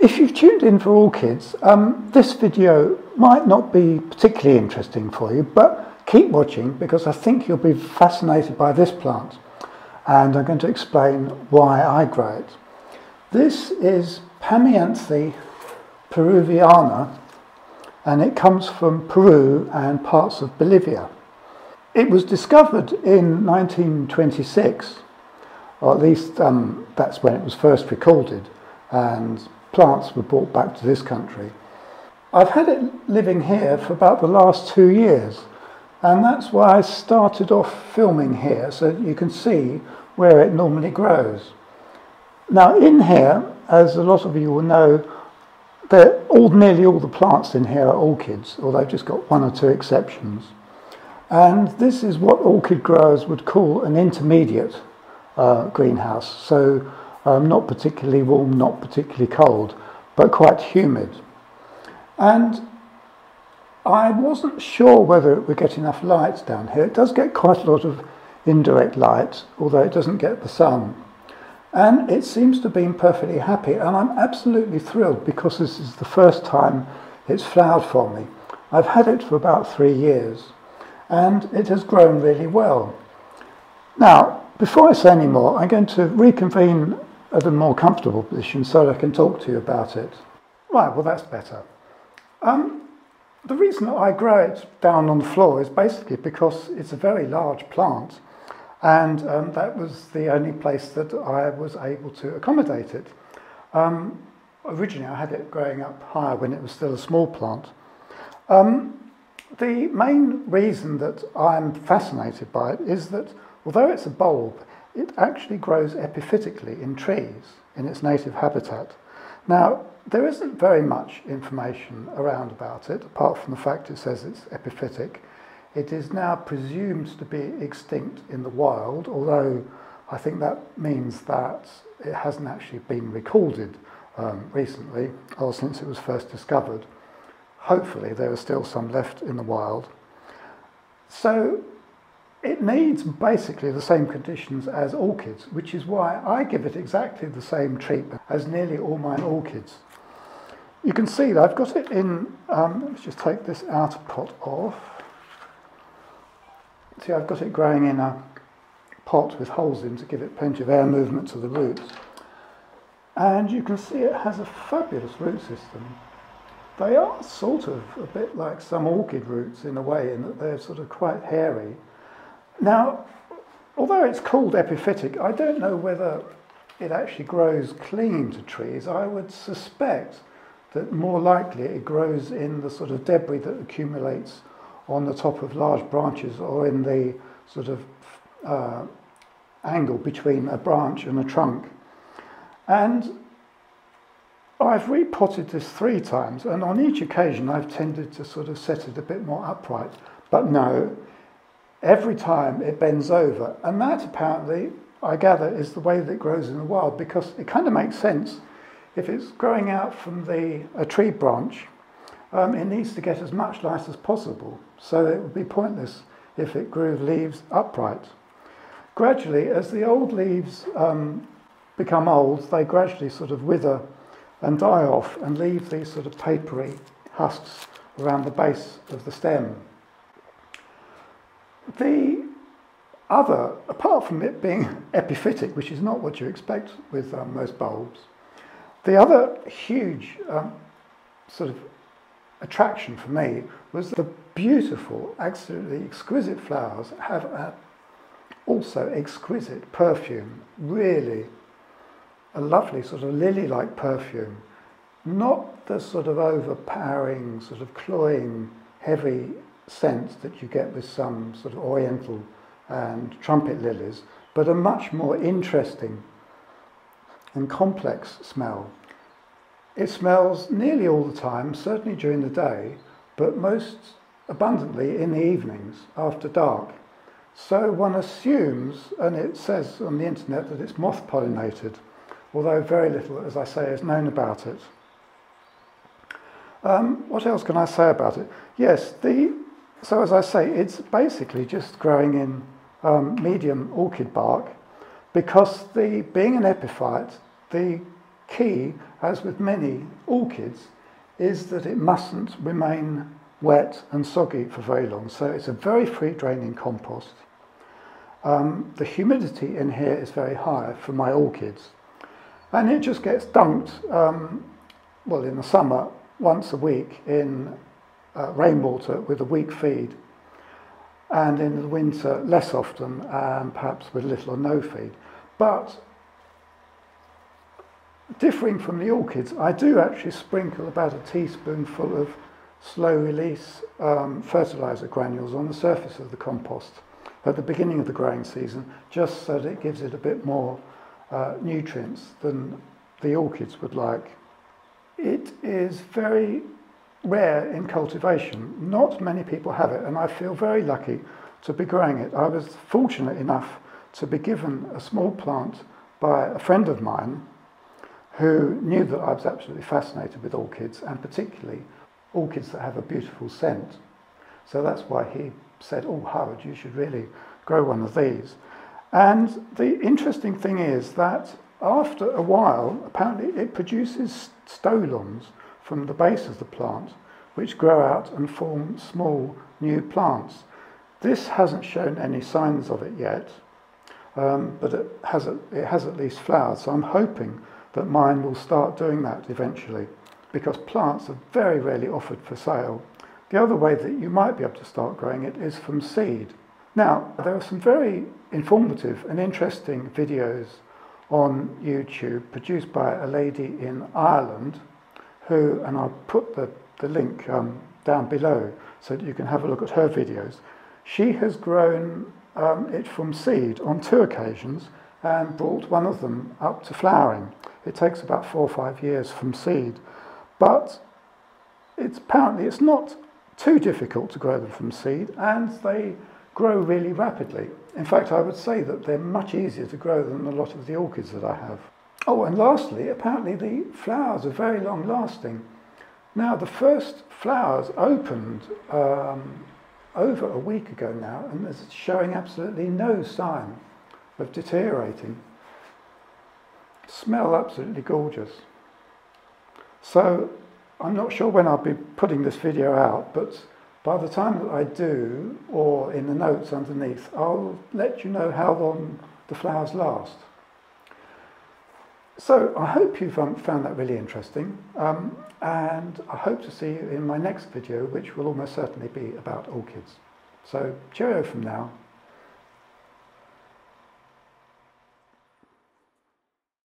If you've tuned in for orchids, um, this video might not be particularly interesting for you, but keep watching because I think you'll be fascinated by this plant and I'm going to explain why I grow it. This is Pamianthe peruviana and it comes from Peru and parts of Bolivia. It was discovered in 1926, or at least um, that's when it was first recorded, and plants were brought back to this country. I've had it living here for about the last two years, and that's why I started off filming here so you can see where it normally grows. Now in here, as a lot of you will know, all, nearly all the plants in here are orchids, although I've just got one or two exceptions. And this is what orchid growers would call an intermediate uh, greenhouse. So um, not particularly warm, not particularly cold, but quite humid. And I wasn't sure whether it would get enough light down here. It does get quite a lot of indirect light, although it doesn't get the sun. And it seems to been perfectly happy, and I'm absolutely thrilled because this is the first time it's flowered for me. I've had it for about three years, and it has grown really well. Now, before I say any more, I'm going to reconvene at a more comfortable position so that I can talk to you about it. Right, well that's better. Um, the reason that I grow it down on the floor is basically because it's a very large plant and um, that was the only place that I was able to accommodate it. Um, originally I had it growing up higher when it was still a small plant. Um, the main reason that I'm fascinated by it is that although it's a bulb, it actually grows epiphytically in trees in its native habitat. Now, there isn't very much information around about it, apart from the fact it says it's epiphytic. It is now presumed to be extinct in the wild, although I think that means that it hasn't actually been recorded um, recently, or since it was first discovered. Hopefully there are still some left in the wild. So it needs basically the same conditions as orchids, which is why I give it exactly the same treatment as nearly all my orchids. You can see that I've got it in, um, let's just take this outer pot off. See, I've got it growing in a pot with holes in to give it plenty of air movement to the roots. And you can see it has a fabulous root system. They are sort of a bit like some orchid roots in a way, in that they're sort of quite hairy now, although it's called epiphytic, I don't know whether it actually grows clean to trees. I would suspect that more likely it grows in the sort of debris that accumulates on the top of large branches or in the sort of uh, angle between a branch and a trunk. And I've repotted this three times, and on each occasion I've tended to sort of set it a bit more upright. But no, every time it bends over. And that apparently, I gather, is the way that it grows in the wild because it kind of makes sense. If it's growing out from the, a tree branch, um, it needs to get as much light as possible. So it would be pointless if it grew leaves upright. Gradually, as the old leaves um, become old, they gradually sort of wither and die off and leave these sort of papery husks around the base of the stem. The other, apart from it being epiphytic, which is not what you expect with um, most bulbs, the other huge um, sort of attraction for me was the beautiful, absolutely exquisite flowers have a, also exquisite perfume, really a lovely sort of lily-like perfume, not the sort of overpowering, sort of cloying, heavy scent that you get with some sort of oriental and trumpet lilies, but a much more interesting and complex smell. It smells nearly all the time, certainly during the day, but most abundantly in the evenings after dark. So one assumes, and it says on the internet that it's moth pollinated, although very little, as I say, is known about it. Um, what else can I say about it? Yes, the so as I say, it's basically just growing in um, medium orchid bark because the being an epiphyte, the key, as with many orchids, is that it mustn't remain wet and soggy for very long. So it's a very free draining compost. Um, the humidity in here is very high for my orchids. And it just gets dumped, um, well, in the summer, once a week in uh, rainwater with a weak feed. And in the winter, less often, and perhaps with little or no feed. But differing from the orchids, I do actually sprinkle about a teaspoonful of slow release um, fertilizer granules on the surface of the compost at the beginning of the growing season, just so that it gives it a bit more uh, nutrients than the orchids would like. It is very rare in cultivation. Not many people have it, and I feel very lucky to be growing it. I was fortunate enough to be given a small plant by a friend of mine who knew that I was absolutely fascinated with orchids, and particularly orchids that have a beautiful scent. So that's why he said, Oh, Howard, you should really grow one of these. And the interesting thing is that after a while, apparently it produces stolons from the base of the plant, which grow out and form small new plants. This hasn't shown any signs of it yet, um, but it has, a, it has at least flowers. So I'm hoping that mine will start doing that eventually, because plants are very rarely offered for sale. The other way that you might be able to start growing it is from seed. Now, there are some very informative and interesting videos on YouTube produced by a lady in Ireland who, and I'll put the, the link um, down below so that you can have a look at her videos. She has grown um, it from seed on two occasions and brought one of them up to flowering. It takes about four or five years from seed, but it's apparently it's not too difficult to grow them from seed and they grow really rapidly. In fact, I would say that they're much easier to grow than a lot of the orchids that I have. Oh, and lastly, apparently the flowers are very long lasting. Now, the first flowers opened um, over a week ago now, and it's showing absolutely no sign of deteriorating. Smell absolutely gorgeous. So I'm not sure when I'll be putting this video out, but by the time that I do, or in the notes underneath, I'll let you know how long the flowers last. So I hope you've um, found that really interesting, um, and I hope to see you in my next video, which will almost certainly be about orchids. So cheerio from now.